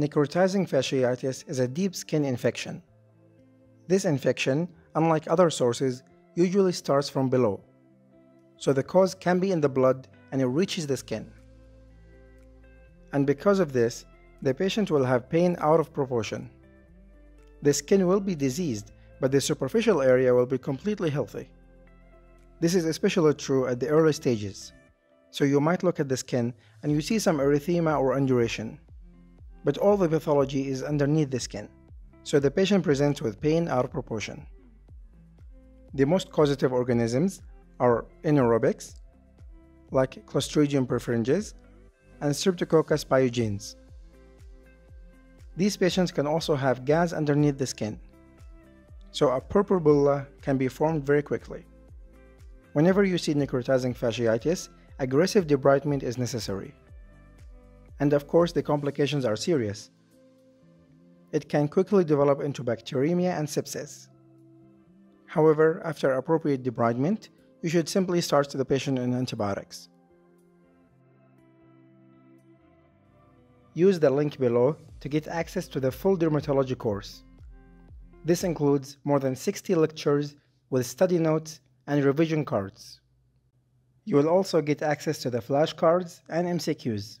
Necrotizing fasciitis is a deep skin infection. This infection, unlike other sources, usually starts from below. So the cause can be in the blood and it reaches the skin. And because of this, the patient will have pain out of proportion. The skin will be diseased, but the superficial area will be completely healthy. This is especially true at the early stages. So you might look at the skin and you see some erythema or induration. But all the pathology is underneath the skin. So the patient presents with pain out of proportion. The most causative organisms are anaerobics, like Clostridium perfringens and Streptococcus pyogenes. These patients can also have gas underneath the skin, so a purple bulla can be formed very quickly. Whenever you see necrotizing fasciitis, aggressive debridement is necessary. And of course, the complications are serious. It can quickly develop into bacteremia and sepsis. However, after appropriate debridement, you should simply start the patient on antibiotics. Use the link below to get access to the full dermatology course. This includes more than 60 lectures with study notes and revision cards. You will also get access to the flashcards and MCQs.